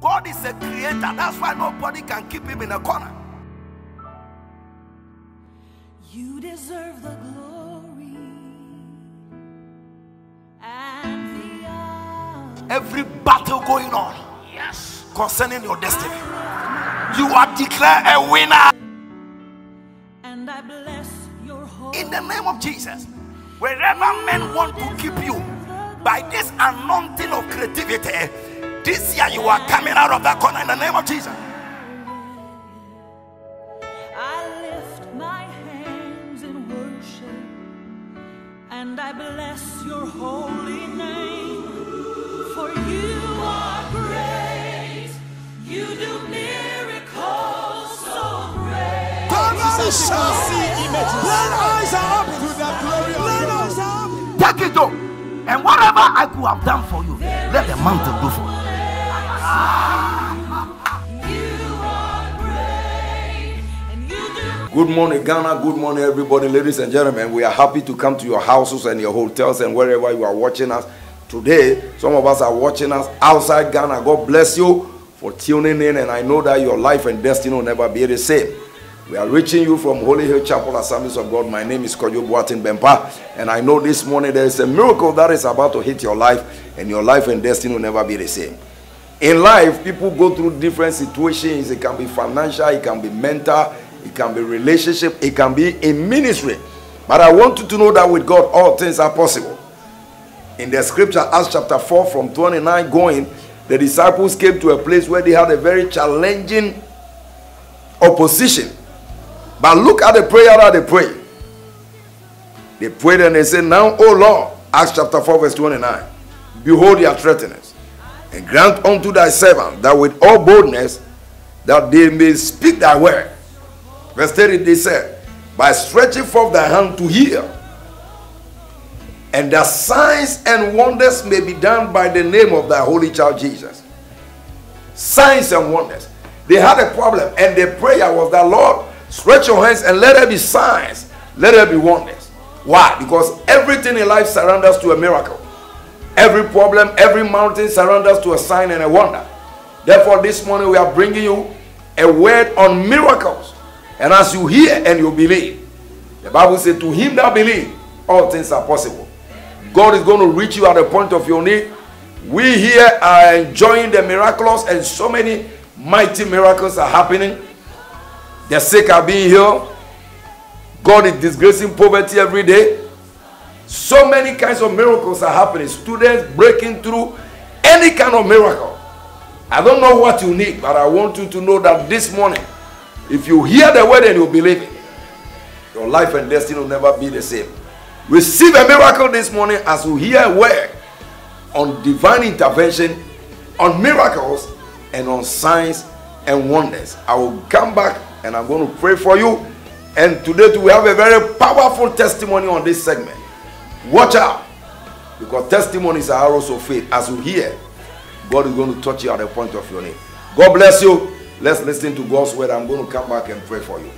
God is a creator. That's why nobody can keep him in a corner. You deserve the glory and the honor. Every battle going on, yes, concerning your destiny, you are declared a winner And I bless your holy in the name of Jesus. Wherever men want to keep you by this anointing of creativity, this year you are coming out of that corner in the name of Jesus. I lift my hands in worship and I bless your holy name. For you are great, you do miracles so great. Somebody shout. Blind eyes are open to the glory of Blind God. eyes. Take it up. And whatever I could have done for you, let the mountain do for you. You Good morning, Ghana. Good morning, everybody, ladies and gentlemen. We are happy to come to your houses and your hotels and wherever you are watching us today. Some of us are watching us outside Ghana. God bless you for tuning in, and I know that your life and destiny will never be the same. We are reaching you from Holy Hill Chapel Assemblies of God. My name is Kwadwo Boateng Bempah, and I know this morning there is a miracle that is about to hit your life, and your life and destiny will never be the same. In life, people go through different situations. It can be financial, it can be mental, it can be relationship, it can be in ministry. But I want you to know that with God, all things are possible. In the scripture, Acts chapter 4, from 29 going, the disciples came to a place where they had a very challenging opposition. But look at the prayer that they prayed. They prayed and they said, Now, O Lord, Acts chapter 4, verse 29, behold their threatenings and grant unto thy servant that with all boldness that they may speak thy word. Verse 30 they said, by stretching forth thy hand to heal, and that signs and wonders may be done by the name of thy holy child Jesus. Signs and wonders. They had a problem, and their prayer was that Lord, stretch your hands and let there be signs, let there be wonders. Why? Because everything in life surrounds us to a miracle. Every problem, every mountain surrounds us to a sign and a wonder. Therefore, this morning we are bringing you a word on miracles. And as you hear and you believe, the Bible says, To him that believe, all things are possible. God is going to reach you at the point of your need. We here are enjoying the miraculous, and so many mighty miracles are happening. The sick are being healed. God is disgracing poverty every day. So many kinds of miracles are happening. Students breaking through any kind of miracle. I don't know what you need, but I want you to know that this morning, if you hear the word and you believe it, your life and destiny will never be the same. Receive a miracle this morning as you hear a word on divine intervention, on miracles, and on signs and wonders. I will come back and I'm going to pray for you. And today we have a very powerful testimony on this segment. Watch out. Because testimonies are arrows of faith. As you hear, God is going to touch you at the point of your need. God bless you. Let's listen to God's word. I'm going to come back and pray for you.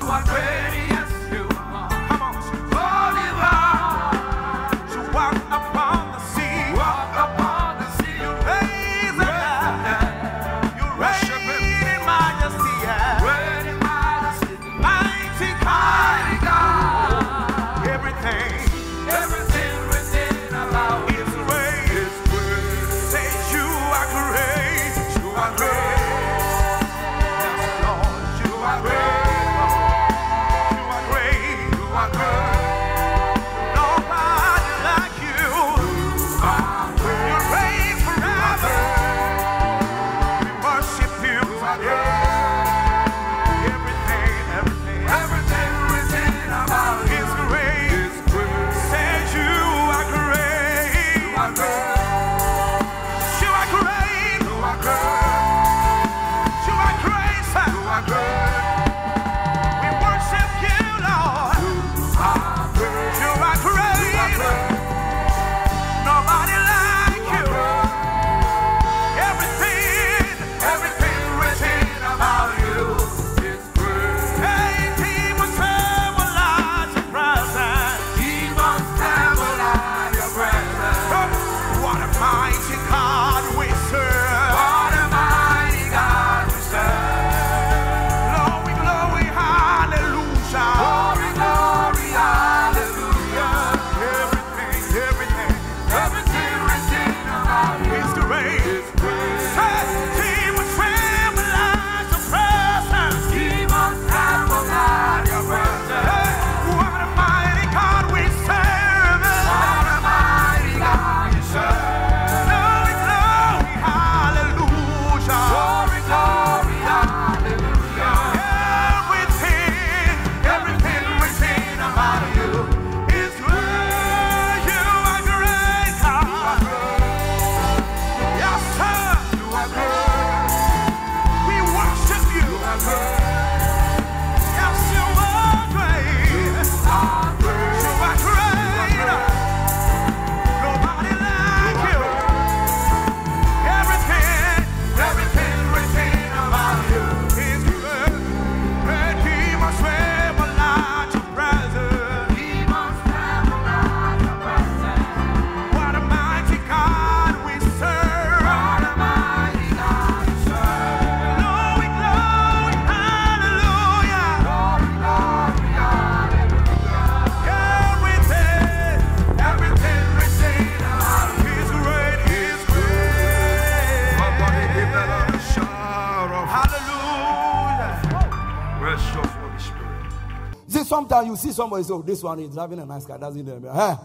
You see somebody say, oh, this one is driving a nice car, doesn't? Huh?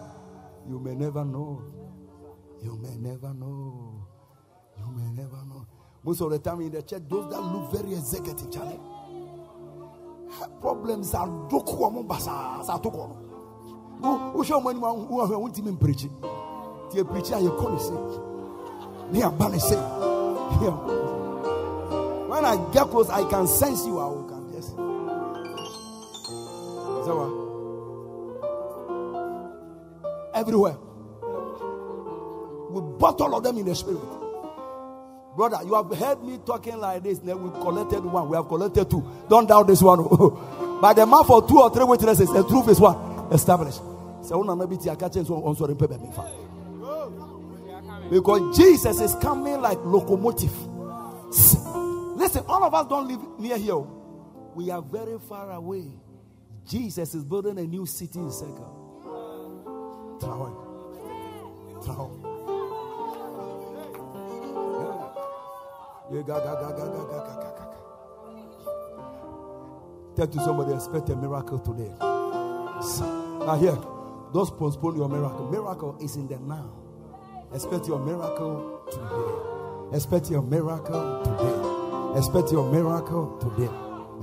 You may never know. You may never know. You may never know. Most of the time in the church, those that look very executive, Charlie. Problems are doku omo basa sa to ko. Wo wo show money man wo ho won timi preach. Tie preach aye call. Me aba ne say. Yeah. When I get close, I can sense you. I can just. Everywhere. We bought all of them in the spirit. Brother, you have heard me talking like this. Then we collected one. We have collected two. Don't doubt this one. By the mouth of two or three witnesses, the truth is what? Established. Oh, so, because Jesus is coming like locomotive. Listen, all of us don't live near here. We are very far away. Jesus is building a new city in Circle. Travel. Travel. Yeah, ga, ga, ga, ga, ga, ga, ga, ga, ga. Tell to somebody, expect a miracle today. Now, here, don't postpone your miracle. Miracle is in the now. Expect your miracle today. Expect your miracle today. Expect your miracle today.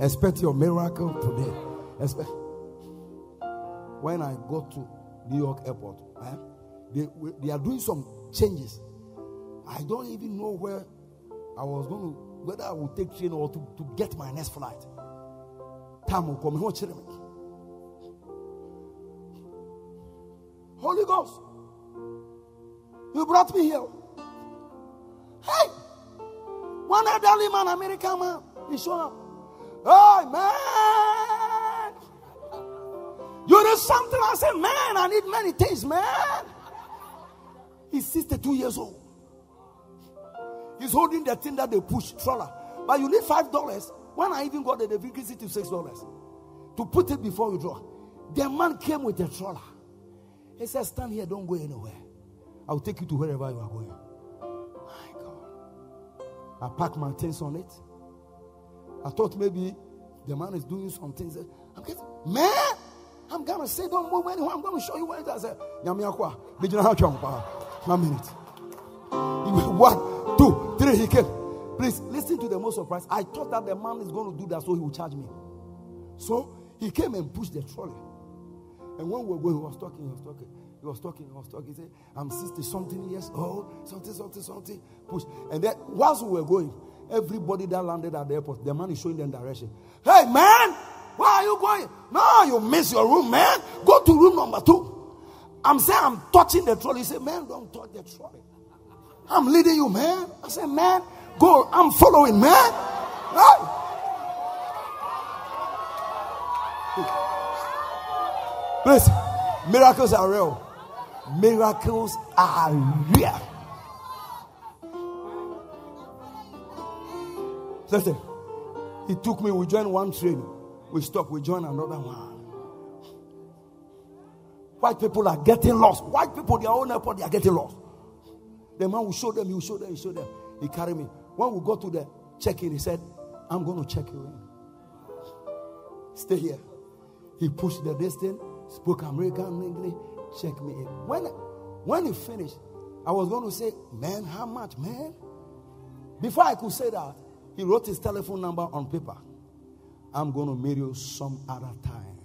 Expect your miracle today. Expect. When I go to New York Airport, eh, they, they are doing some changes. I don't even know where I was going to, whether I would take train or to, to get my next flight. Time will come. Holy Ghost, you brought me here. Hey, one elderly man, American man, he showed up. Hey, man, need something? I said, man, I need many things, man. He's 62 years old. He's holding the thing that they push, trawler. But you need five dollars. When I even got it, they increased it to six dollars to put it before you draw. The man came with a trawler. He said, Stand here, don't go anywhere. I'll take you to wherever you are going. My God. I packed my things on it. I thought maybe the man is doing some things. I'm getting, man, I'm gonna say, don't move anywhere. I'm gonna show you where it is. I One minute. One, two, three, he came. Please listen to the most surprise. I thought that the man is going to do that so he will charge me. So he came and pushed the trolley. And when we were going, he was talking, he was talking, he was talking, he was talking. He said, I'm 60 something years old, something, something, something. Push. And then whilst we were going, everybody that landed at the airport, the man is showing them direction. Hey man, going? No, you miss your room, man. Go to room number two. I'm saying I'm touching the trolley. He said, Man, don't touch the trolley. I'm leading you, man. I said, Man, go. I'm following, man. Right? Listen, miracles are real. Miracles are real. Listen, he took me, we joined one train. We stop, we join another one. White people are getting lost. White people, their own airport, they are getting lost. The man will show them, he will show them, he show them. He carried me. When we go to the check-in, he said, I'm going to check you in. Stay here. He pushed the distance, spoke American English, check me in. When, when he finished, I was going to say, man, how much, man? Before I could say that, he wrote his telephone number on paper. I'm going to marry you some other time.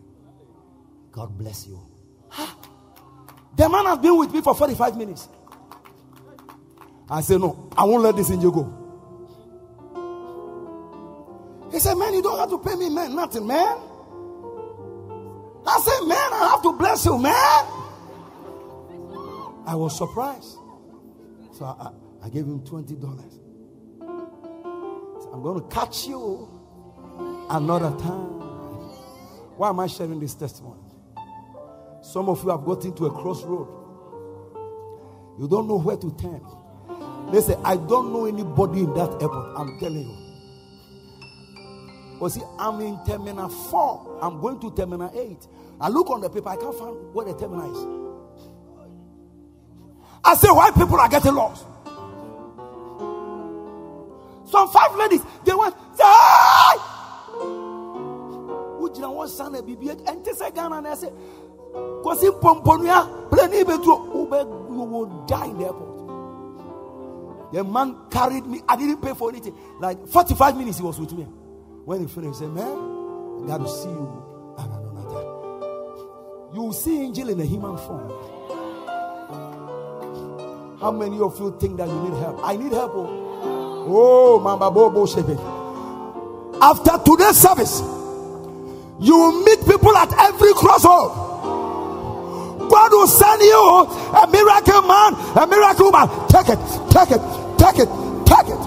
God bless you. The man has been with me for 45 minutes. I said, No, I won't let this angel go. He said, Man, you don't have to pay me, man, nothing, man. I said, Man, I have to bless you, man. I was surprised. So I, I, I gave him $20. So I'm going to catch you another time. Why am I sharing this testimony? Some of you have got into a crossroad. You don't know where to turn. They say, I don't know anybody in that airport. I'm telling you. But see, I'm in terminal 4. I'm going to terminal 8. I look on the paper, I can't find where the terminal is. I say, why people are getting lost? Some five ladies, they went, sa na biribi ɛnte sɛ ghana na ɛsɛ kɔsi mpɔmpɔnua plane bɛtuo wobɛ you will die in the airport. The man carried me. I didn't pay for anything. Like 45 minutes he was with me. When he finished he said man i got see you. At another you will see angel in a human form. How many of you think that you need help? I need help oh, oh mama bobo shepe after today's service you will meet people at every crossroad God will send you a miracle man, a miracle woman. Take it, take it, take it, take it.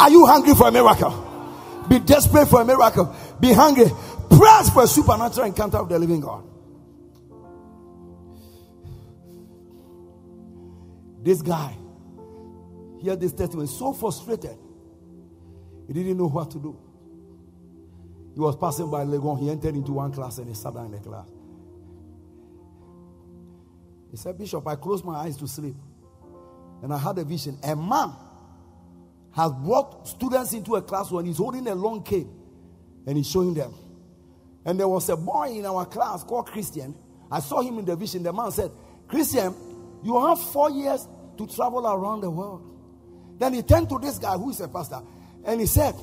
Are you hungry for a miracle? Be desperate for a miracle. Be hungry. Press for a supernatural encounter of the living God. This guy, hear this testimony, so frustrated. He didn't know what to do. He was passing by Legon. He entered into one class and he sat down in the class. He said, Bishop, I closed my eyes to sleep. And I had a vision. A man has brought students into a class when he's holding a long cane and he's showing them. And there was a boy in our class called Christian. I saw him in the vision. The man said, Christian, you have four years to travel around the world. Then he turned to this guy who is a pastor and he said,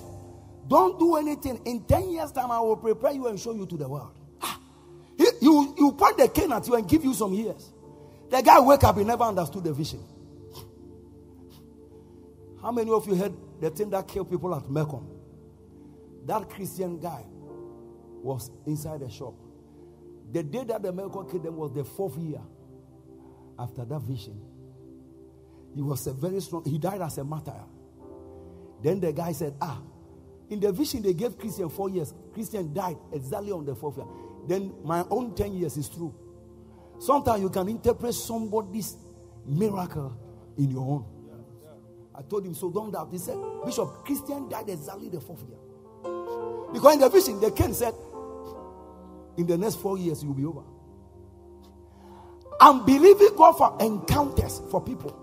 Don't do anything. In 10 years' time, I will prepare you and show you to the world. Ah. You, you point the cane at you and give you some years. The guy wake up, he never understood the vision. How many of you heard the thing that killed people at Mekong? That Christian guy was inside the shop. The day that the Mekong killed them was the fourth year after that vision. He was a very strong, he died as a martyr. Then the guy said, Ah, in the vision they gave Christian four years. Christian died exactly on the fourth year. Then my own 10 years is true. Sometimes you can interpret somebody's miracle in your own. I told him, so don't doubt. He said, Bishop, Christian died exactly the fourth year. Because in the vision, the king said, in the next four years, you'll be over. I'm believing God for encounters for people.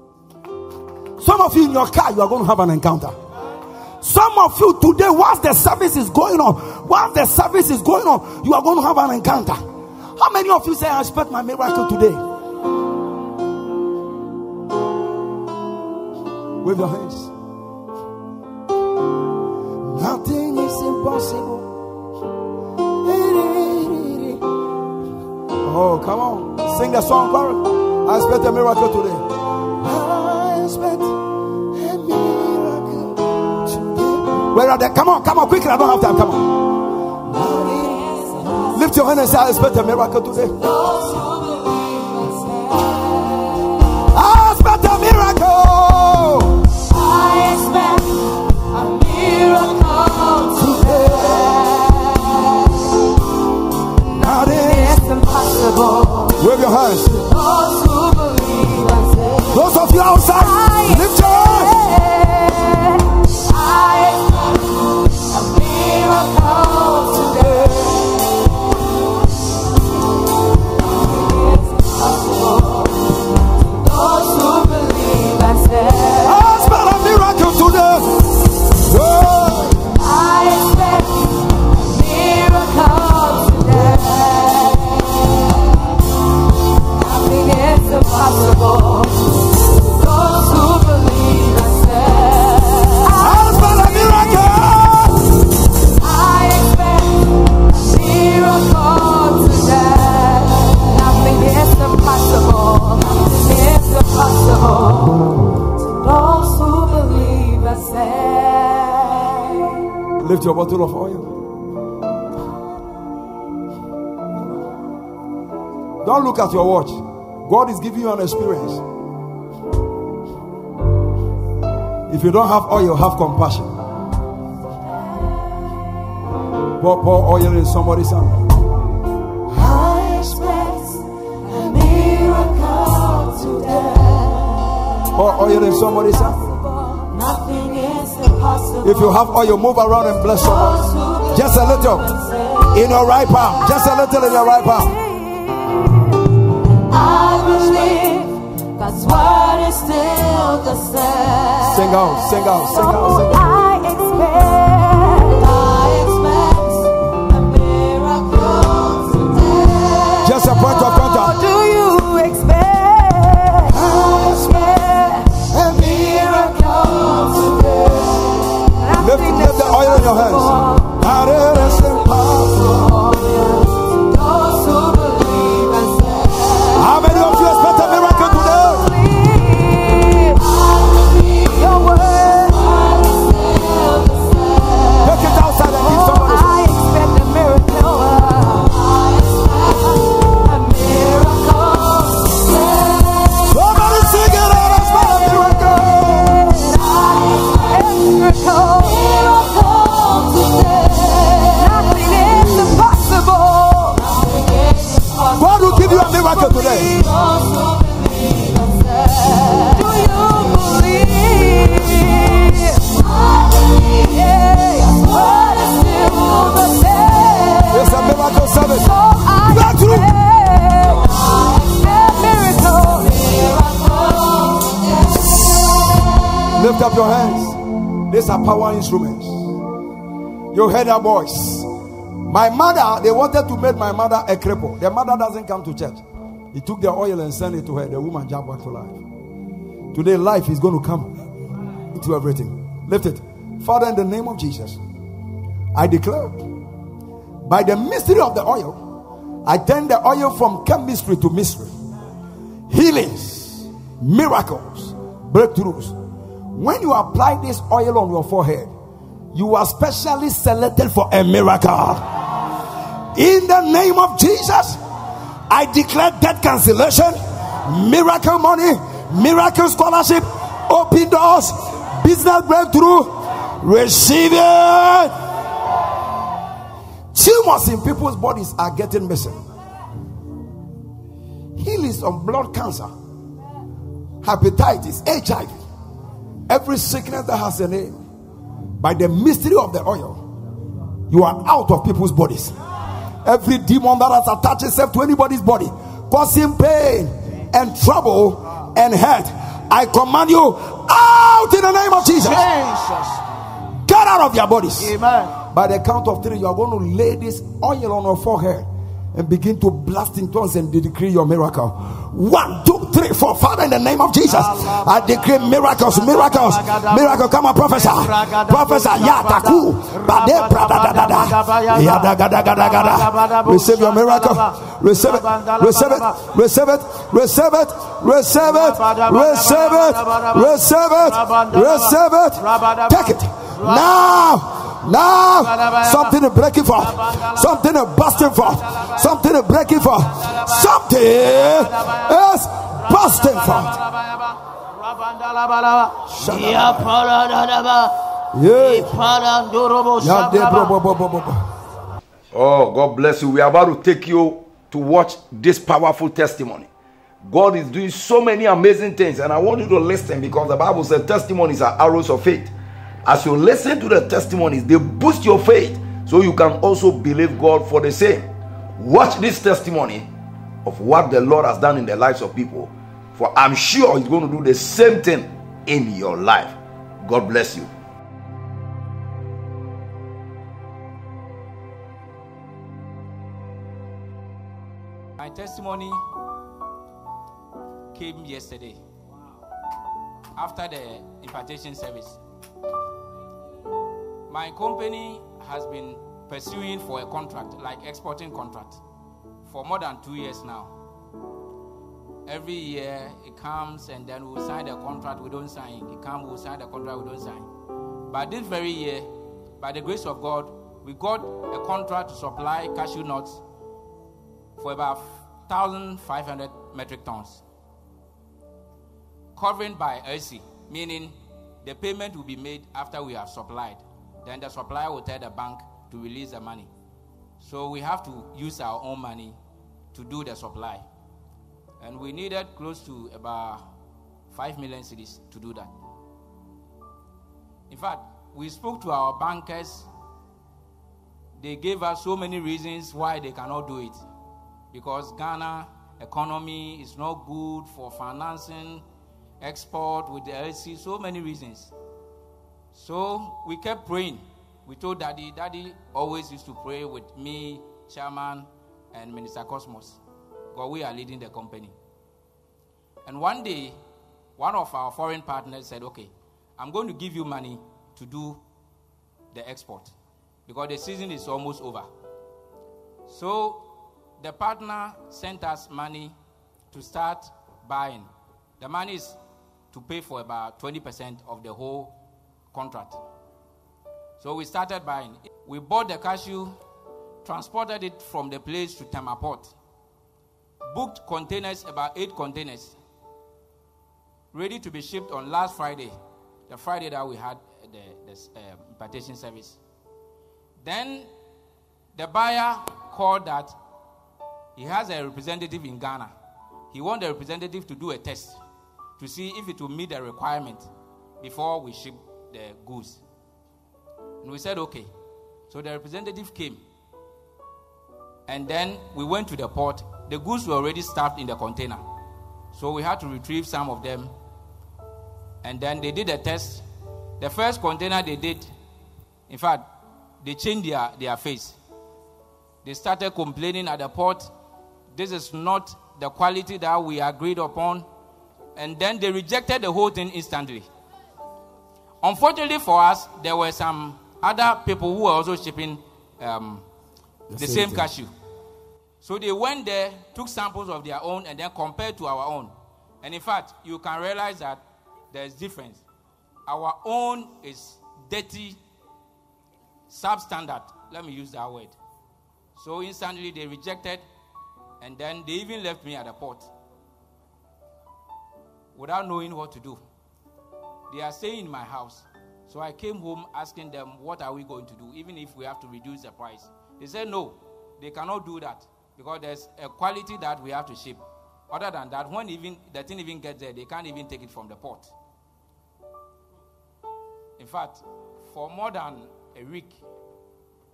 Some of you in your car, you are going to have an encounter. Some of you today, whilst the service is going on, whilst the service is going on, you are going to have an encounter. How many of you say, I expect my miracle today? Wave your hands. Nothing is impossible. Oh, come on. Sing the song, chorus. I expect a miracle today. Where are they? Come on, come on, quickly. I don't have time. Come on. Lift your hand and say, I expect a miracle today. I expect a miracle. I expect a miracle Nothing. It's impossible. Wave your hands. Those who believe Those of you outside, look at your watch. God is giving you an experience. If you don't have oil, have compassion. Pour, pour oil in somebody's hand. I expect a miracle today. Pour oil in somebody's hand. Nothing is impossible. If you have oil, move around and bless somebody. Just a little in your right palm. Just a little in your right palm. God's word is still the same. Sing on, sing on, sing on, sing. Oh, I expect, a miracle. Just a point of contact. Do you expect? A miracle today. Lift, lift the oil in your hands. Voice. My mother, they wanted to make my mother a cripple. The mother doesn't come to church. He took the oil and sent it to her. The woman jumped back to life. Today, life is going to come into everything. Lift it. Father, in the name of Jesus, I declare by the mystery of the oil, I turn the oil from chemistry to mystery. Healings, miracles, breakthroughs. When you apply this oil on your forehead, you are specially selected for a miracle. In the name of Jesus, I declare debt cancellation, miracle money, miracle scholarship, open doors, business breakthrough. Receive it. Tumors in people's bodies are getting missing. Healings of blood cancer, hepatitis, HIV, every sickness that has a name. By the mystery of the oil, you are out of people's bodies. Every demon that has attached itself to anybody's body, causing pain and trouble and hurt, I command you out in the name of Jesus. Get out of your bodies. Amen. By the count of three, you are going to lay this oil on your forehead and begin to blast in tongues and decree your miracle. One, two, three, four. Father, in the name of Jesus, I decree miracles, miracles, miracle. Come on, prophesy, prophesy. Yataku, bade, brada. Receive your miracle. Receive it. Receive it. Receive it. Receive it. Receive it. Receive it. Receive it. Receive it. Take it now. Now, something is breaking forth. Something is busting forth. Something is breaking forth. Something is busting forth. Oh, God bless you. We are about to take you to watch this powerful testimony. God is doing so many amazing things, and I want you to listen because the Bible says testimonies are arrows of faith. As you listen to the testimonies, they boost your faith so you can also believe God for the same. Watch this testimony of what the Lord has done in the lives of people, for I'm sure He's going to do the same thing in your life. God bless you. My testimony came yesterday after the impartation service. My company has been pursuing for a contract, like exporting contract, for more than two years now. Every year it comes and then we'll sign the contract, we don't sign. It comes, we'll sign the contract, we don't sign. But this very year, by the grace of God, we got a contract to supply cashew nuts for about 1,500 metric tons, covering by LC, meaning the payment will be made after we have supplied. Then the supplier will tell the bank to release the money. So we have to use our own money to do the supply. And we needed close to about 5 million cedis to do that. In fact, we spoke to our bankers. They gave us so many reasons why they cannot do it because Ghana economy is not good for financing export with the LC, so many reasons. So we kept praying. We told Daddy, Daddy always used to pray with me, Chairman, and Minister Cosmos, because we are leading the company. And one day, one of our foreign partners said, Okay, I'm going to give you money to do the export because the season is almost over. So the partner sent us money to start buying. The money is to pay for about 20% of the whole contract. So we started buying. We bought the cashew, transported it from the place to Tema port, booked containers, about eight containers, ready to be shipped on last Friday, the Friday that we had the, the uh, service. Then the buyer called that he has a representative in Ghana. He wants the representative to do a test to see if it will meet the requirement before we ship the goods. And we said, okay. So the representative came. And then we went to the port. The goods were already stuffed in the container. So we had to retrieve some of them. And then they did a test. The first container they did, in fact, they changed their, their face. They started complaining at the port. This is not the quality that we agreed upon. And then they rejected the whole thing instantly. Unfortunately for us, there were some other people who were also shipping um, the, The same, same cashew. So they went there, took samples of their own, and then compared to our own. And in fact, you can realize that there's difference. Our own is dirty, substandard. Let me use that word. So instantly they rejected, and then they even left me at the port without knowing what to do. They are staying in my house. So I came home asking them, What are we going to do, even if we have to reduce the price? They said, No, they cannot do that because there's a quality that we have to ship. Other than that, when even the thing even gets there, they can't even take it from the port. In fact, for more than a week,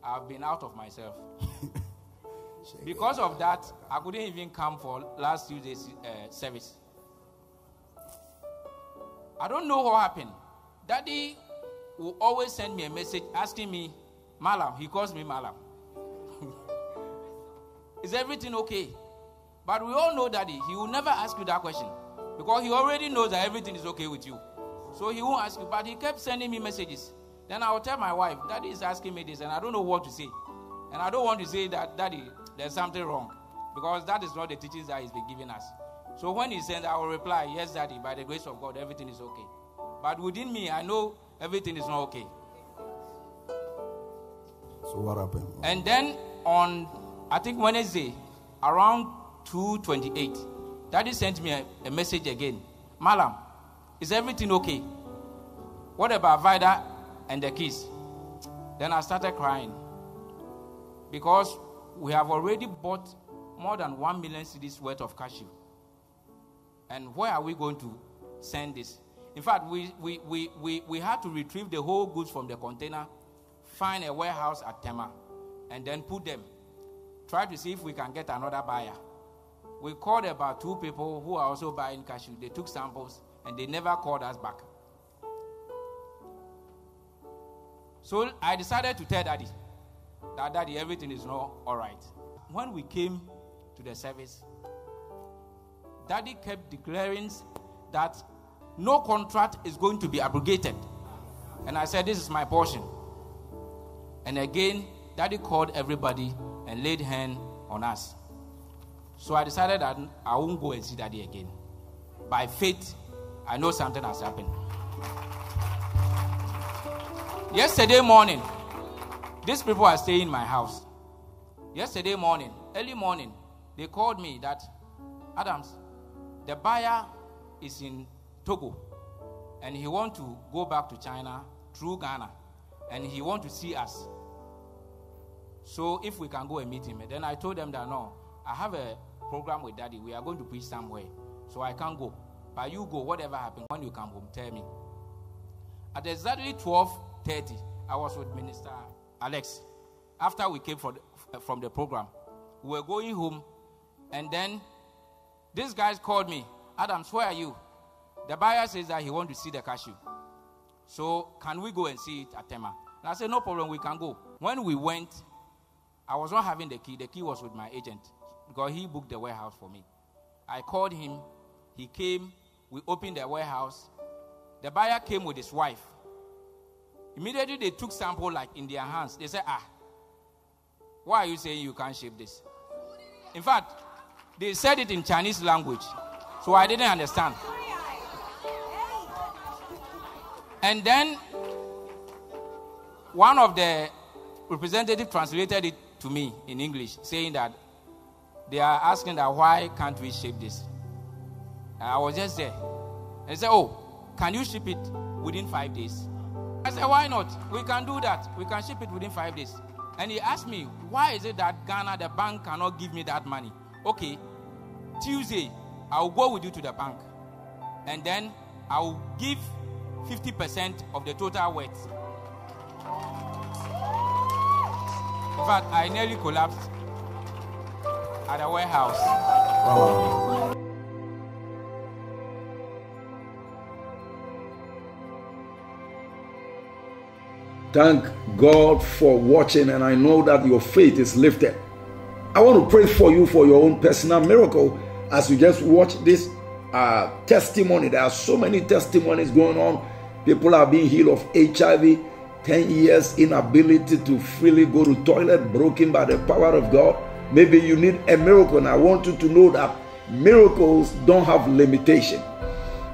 I've been out of myself. because of that, I couldn't even come for last Tuesday's uh, service. I don't know what happened. Daddy will always send me a message asking me, Malam, he calls me Malam. Is everything okay? But we all know Daddy, he will never ask you that question because he already knows that everything is okay with you. So he won't ask you. But he kept sending me messages. Then I will tell my wife, Daddy is asking me this, and I don't know what to say. And I don't want to say that, Daddy, there's something wrong because that is not the teachings that he's been giving us. So when he sends, I will reply, Yes, Daddy, by the grace of God, everything is okay. But within me, I know everything is not okay. So what happened? And then on, I think Wednesday, around 2:28, Daddy sent me a, a message again. Malam, is everything okay? What about Vida and the kids? Then I started crying because we have already bought more than one million cedis worth of cashew. And where are we going to send this? In fact, we, we, we, we, we had to retrieve the whole goods from the container, find a warehouse at Tema, and then put them. Try to see if we can get another buyer. We called about two people who are also buying cashew. They took samples and they never called us back. So I decided to tell daddy that daddy, everything is not all right. When we came to the service, daddy kept declaring that no contract is going to be abrogated. And I said, This is my portion. And again, daddy called everybody and laid hand on us. So I decided that I won't go and see daddy again. By faith, I know something has happened. Yesterday morning, these people are staying in my house. Yesterday morning, early morning, they called me that Adams, the buyer is in Togo and he want to go back to China through Ghana and he want to see us. So if we can go and meet him, then I told them that no, I have a program with daddy. We are going to preach somewhere. So I can't go. But you go, whatever happens, when you come home, tell me. At exactly 12:30, I was with Minister Alex. After we came from the, from the program, we were going home, and then these guys called me. Adams, where are you? The buyer says that he want to see the cashew. So can we go and see it at Tema? And I said, no problem, we can go. When we went, I was not having the key. The key was with my agent because he booked the warehouse for me. I called him. He came. We opened the warehouse. The buyer came with his wife. Immediately they took sample like in their hands. They said, ah, why are you saying you can't shape this? In fact, they said it in Chinese language. So I didn't understand. And then one of the representative translated it to me in English, saying that they are asking that why can't we ship this? And I was just there. And they said, Oh, can you ship it within five days? I said, Why not? We can do that. We can ship it within five days. And he asked me, Why is it that Ghana, the bank, cannot give me that money? Okay, Tuesday, I'll go with you to the bank. And then I'll give 50% of the total worth. In fact, I nearly collapsed at a warehouse. Thank God for watching, and I know that your faith is lifted. I want to pray for you for your own personal miracle as you just watch this uh, testimony. There are so many testimonies going on. People are being healed of HIV, 10 years inability to freely go to toilet, broken by the power of God. Maybe you need a miracle, and I want you to know that miracles don't have limitation.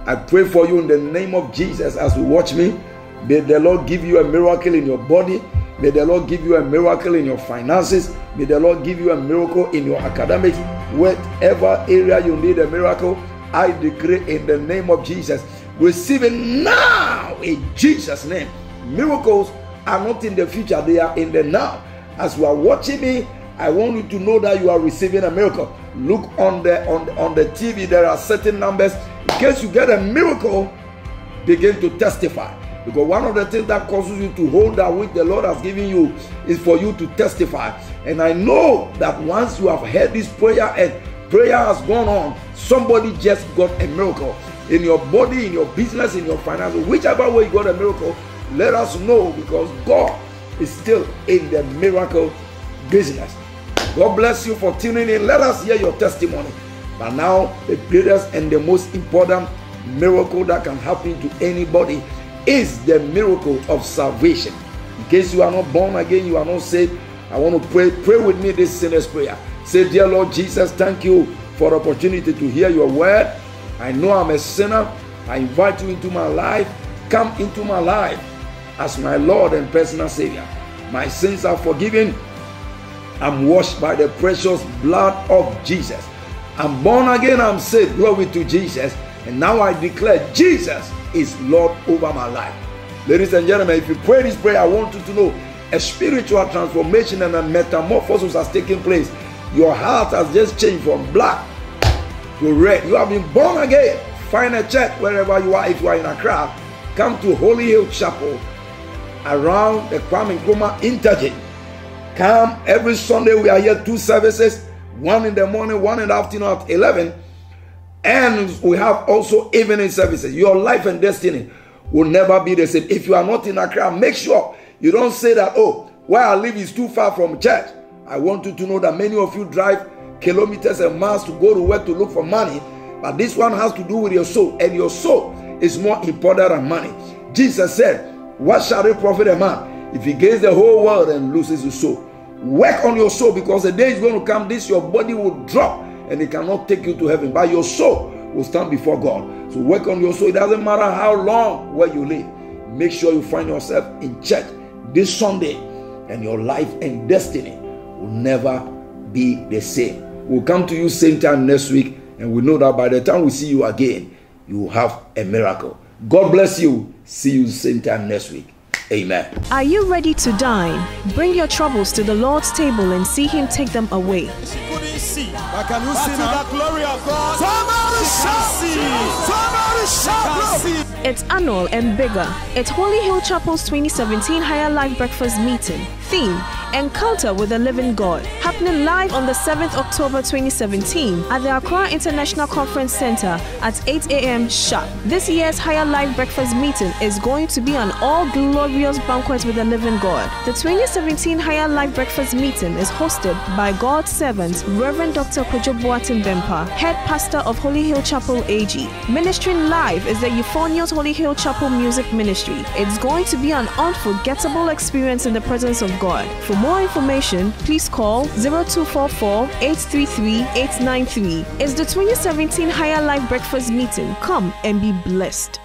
I pray for you in the name of Jesus as you watch me. May the Lord give you a miracle in your body. May the Lord give you a miracle in your finances. May the Lord give you a miracle in your academics. Whatever area you need a miracle, I decree in the name of Jesus. Receive it now in Jesus' name. Miracles are not in the future, they are in the now. As you are watching me, I want you to know that you are receiving a miracle. Look on the on, on the TV, there are certain numbers. In case you get a miracle, begin to testify. Because one of the things that causes you to hold that which the Lord has given you is for you to testify. And I know that once you have heard this prayer and prayer has gone on, somebody just got a miracle in your body, in your business, in your finances, whichever way you got a miracle, let us know because God is still in the miracle business. God bless you for tuning in. Let us hear your testimony. But now, the greatest and the most important miracle that can happen to anybody is the miracle of salvation. In case you are not born again, you are not saved, I want to pray. Pray with me this sinner's prayer. Say, Dear Lord Jesus, thank you for the opportunity to hear your word. I know I'm a sinner. I invite you into my life. Come into my life as my Lord and personal Savior. My sins are forgiven. I'm washed by the precious blood of Jesus. I'm born again. I'm saved. Glory to Jesus. And now I declare Jesus is Lord over my life. Ladies and gentlemen, if you pray this prayer, I want you to know a spiritual transformation and a metamorphosis has taken place. Your heart has just changed from black to red. You have been born again. Find a church wherever you are. If you are in Accra, come to Holy Hill Chapel around the Kwame Nkrumah Interchange. Come every Sunday. We are here two services, one in the morning, one in the afternoon at 11. And we have also evening services. Your life and destiny will never be the same. If you are not in Accra, make sure you don't say that, oh, where I live is too far from church. I want you to know that many of you drive kilometers and miles to go to work to look for money. But this one has to do with your soul. And your soul is more important than money. Jesus said, What shall it profit a man if he gains the whole world and loses his soul? Work on your soul because the day is going to come, this your body will drop and it cannot take you to heaven. But your soul will stand before God. So work on your soul. It doesn't matter how long where you live. Make sure you find yourself in church this Sunday, and your life and destiny will never be the same. We'll come to you same time next week, and we know that by the time we see you again, you will have a miracle. God bless you. See you same time next week. Amen. Are you ready to dine? Bring your troubles to the Lord's table and see Him take them away. See. But can you see now? the glory of God. It's annual and bigger. It's Holy Hill Chapel's 2017 Higher Life Breakfast Meeting. Theme Encounter with the Living God. Happening happening live on the 7th October 2017 at the Accra International Conference Center at 8 a.m. sharp. This year's Higher Life Breakfast meeting is going to be an all glorious banquet with the living God. The 2017 Higher Life Breakfast meeting is hosted by God's servant, Reverend Dr. Kwadwo Boateng Bempah, head pastor of Holy Hill Chapel AG. Ministering live is the Euphonious Holy Hill Chapel Music Ministry. It's going to be an unforgettable experience in the presence of God. For more information, please call 0244 833 893. It's the 2017 Higher Life Breakfast meeting. Come and be blessed.